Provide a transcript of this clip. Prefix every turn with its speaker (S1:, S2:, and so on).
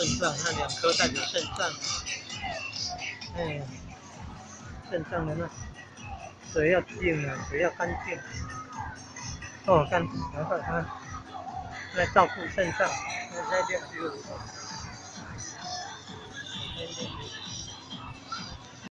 S1: 肾脏那两颗代表肾脏。哎，肾脏的那水要净啊，水要干净。哦，干净，然后啊，来照顾肾脏，那在就只。